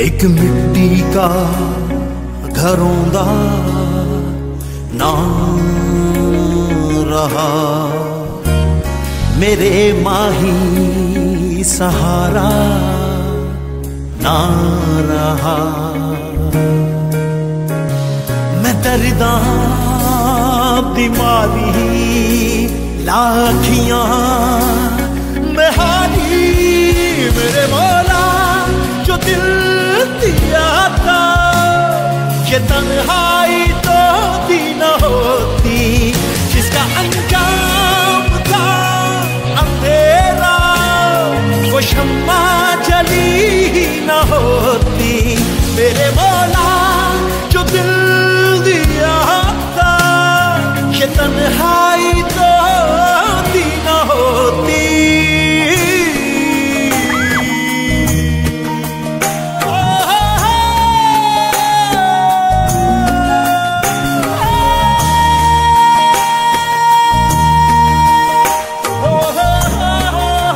एक मिट्टी का घरों का नाम रहा। मेरे माही सहारा ना रहा। मैं दर्दा बीमारी लाखियाँ जो दिल दिया था, ये तन्हाई तो दी न होती, जिसका अंजाम था अंधेरा, वो शम्मा जली ही न होती। मेरे मौला